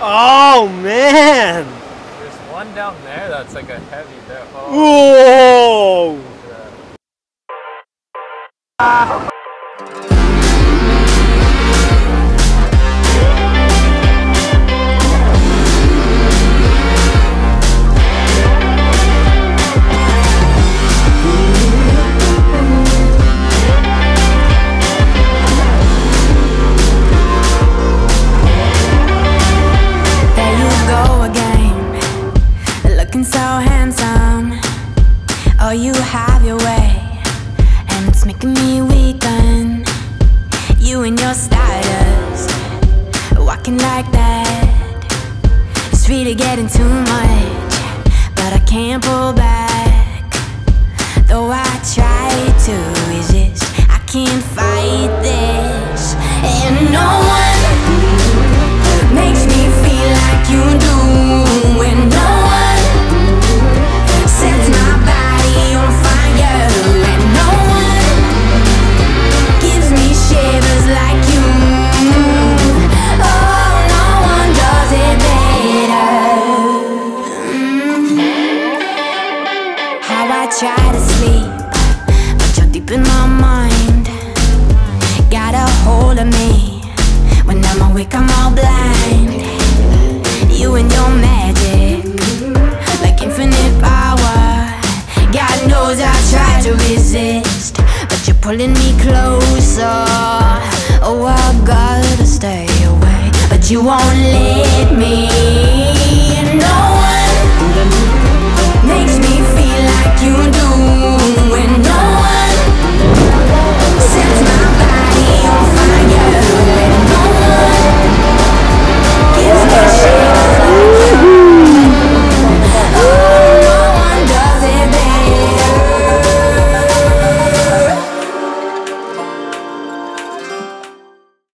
Oh man! There's one down there that's like a heavy there. Oh. Whoa! Looking so handsome. Oh, you have your way, and it's making me weaken. You and your stardust, walking like that. It's really getting too much, but I can't pull back. Though I try to resist, I can't fight this, try to sleep but you're deep in my mind got a hold of me when I'm awake, I'm all blind. You and your magic, like infinite power. God knows I tried to resist, but you're pulling me closer. Oh, I gotta stay away, but you won't let me.